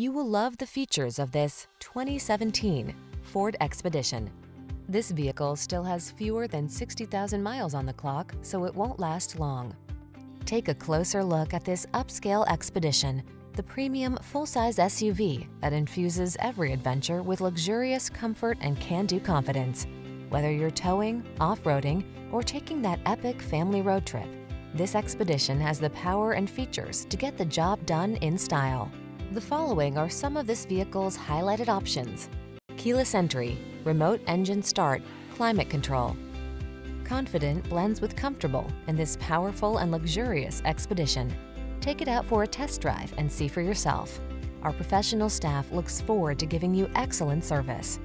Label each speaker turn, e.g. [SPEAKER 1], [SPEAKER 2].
[SPEAKER 1] You will love the features of this 2017 Ford Expedition. This vehicle still has fewer than 60,000 miles on the clock, so it won't last long. Take a closer look at this upscale Expedition, the premium full-size SUV that infuses every adventure with luxurious comfort and can-do confidence. Whether you're towing, off-roading, or taking that epic family road trip, this Expedition has the power and features to get the job done in style. The following are some of this vehicle's highlighted options. Keyless entry, remote engine start, climate control. Confident blends with comfortable in this powerful and luxurious Expedition. Take it out for a test drive and see for yourself. Our professional staff looks forward to giving you excellent service.